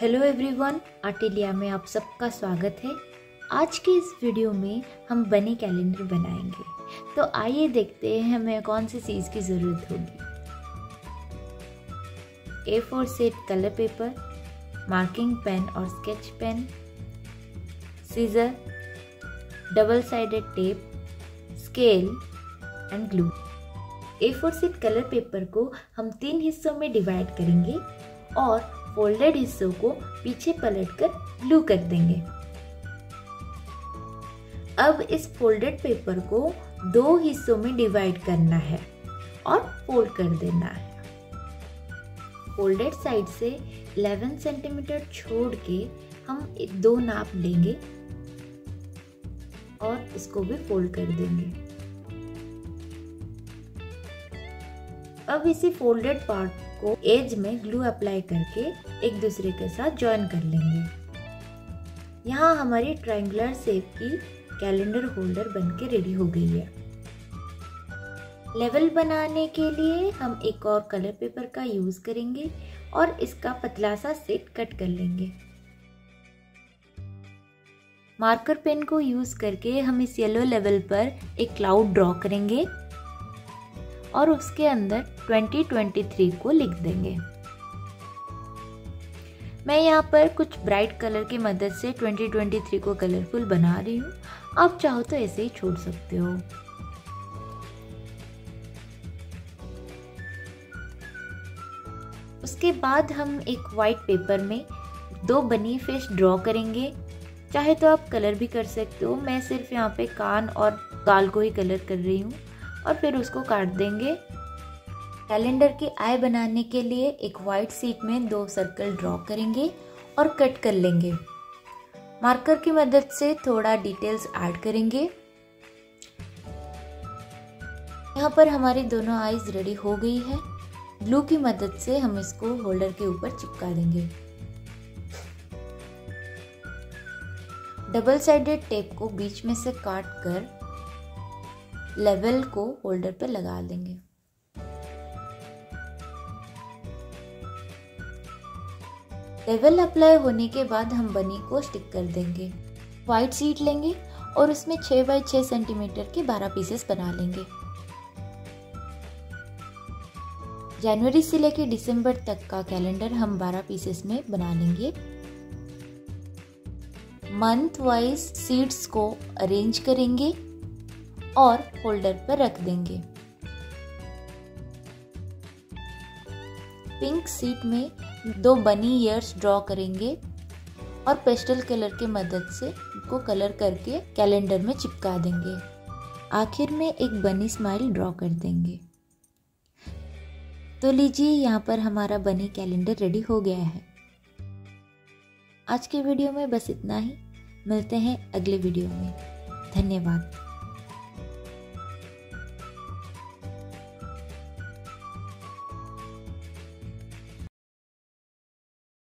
Hello everyone, आर्टिलिया में आप सबका स्वागत है। आज के इस वीडियो में हम बने कैलेंडर बनाएँगे। तो आइए देखते हैं हमें कौन सी चीज़ की ज़रूरत होगी। A four set colour paper marking pen और sketch pen scissor double sided tape scale and glue A four sheet colour paper को हम तीन हिस्सों में डिवाइड करेंगे और फोल्डेड हिस्सों को पीछे पलटकर ग्लू कर देंगे। अब इस फोल्डेड पेपर को दो हिस्सों में डिवाइड करना है और फोल्ड कर देना है। फोल्डेड साइड से 11 सेंटीमीटर छोड़ के हम दो नाप लेंगे और इसको भी फोल्ड कर देंगे। अब इसी फोल्डेड पार्ट को एज में ग्लू अप्लाई करके एक दूसरे के साथ ज्वाइन कर लेंगे। यहाँ हमारी ट्रायंगुलर शेप की कैलेंडर होल्डर बन के रेडी हो गई है। लेवल बनाने के लिए हम एक और कलर पेपर का यूज़ करेंगे और इसका पतला सा सेट कट कर लेंगे। मार्कर पेन को यूज़ करके हम इस येलो लेवल पर एक क्लाउड ड्रॉ करेंगे। और उसके अंदर 2023 को लिख देंगे। मैं यहाँ पर कुछ ब्राइट कलर की मदद से 2023 को कलरफुल बना रही हूँ। आप चाहो तो ऐसे ही छोड़ सकते हो। उसके बाद हम एक वाइट पेपर में दो बनी फ़िश ड्रॉ करेंगे। चाहे तो आप कलर भी कर सकते हो। मैं सिर्फ़ यहाँ पे कान और गाल को ही कलर कर रही हूँ। और फिर उसको काट देंगे। कैलेंडर की आय बनाने के लिए एक वाइट सीट में दो सर्कल ड्रॉ करेंगे और कट कर लेंगे। मार्कर की मदद से थोड़ा डिटेल्स ऐड करेंगे। यहाँ पर हमारी दोनों आईज रेडी हो गई है। ग्लू की मदद से हम इसको होल्डर के ऊपर चिपका देंगे। डबल साइडेड टेप को बीच में से काट कर लेवल को होल्डर पर लगा देंगे। लेवल अप्लाई होने के बाद हम बनी को स्टिक कर देंगे। व्हाइट सीट लेंगे और उसमें 6 बाई 6 सेंटीमीटर के 12 पीसेस बना लेंगे। जनवरी से लेकर दिसंबर तक का कैलेंडर हम 12 पीसेस में बना लेंगे। मंथ वाइज सीड्स को अरेंज करेंगे। और होल्डर पर रख देंगे। पिंक सीट में दो बनी ईयर्स ड्रॉ करेंगे और पेस्टल कलर के मदद से को कलर करके कैलेंडर में चिपका देंगे। आखिर में एक बनी स्माइल ड्रॉ कर देंगे। तो लीजिए यहाँ पर हमारा बनी कैलेंडर रेडी हो गया है। आज के वीडियो में बस इतना ही। मिलते हैं अगले वीडियो में। धन्यवाद।